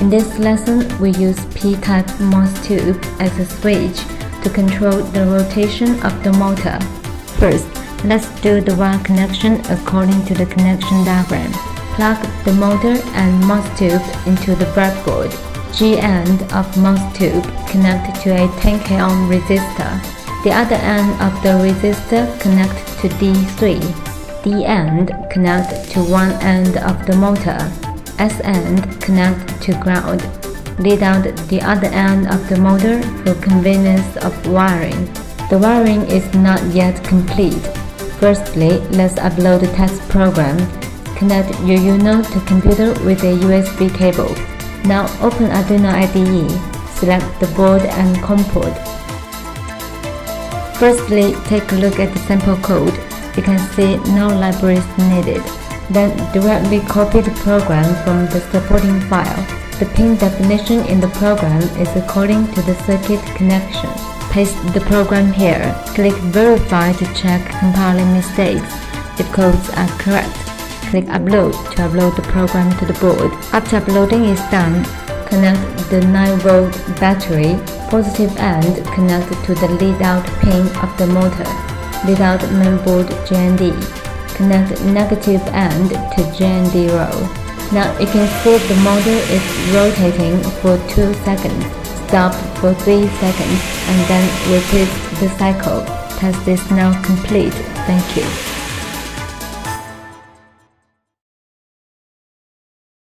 In this lesson, we use P-type MOS tube as a switch to control the rotation of the motor. First, let's do the wire connection according to the connection diagram. Plug the motor and MOS tube into the breadboard. G end of MOS tube connect to a 10 k ohm resistor. The other end of the resistor connect to D3. D end connect to one end of the motor. S end connect to ground. Lead out the other end of the motor for convenience of wiring. The wiring is not yet complete. Firstly, let's upload the test program. Connect your Uno to computer with a USB cable. Now open Arduino IDE. Select the board and COM port. Firstly, take a look at the sample code. You can see no libraries needed. Then directly copy the program from the supporting file. The pin definition in the program is according to the circuit connection. Paste the program here. Click Verify to check compiling mistakes. If codes are correct, click Upload to upload the program to the board. After uploading is done, connect the 9 volt battery. Positive end connect to the lead out pin of the motor. Lead out mainboard GND connect negative end to GND row. Now you can see the motor is rotating for 2 seconds, stop for 3 seconds, and then repeat the cycle. Test is now complete. Thank you.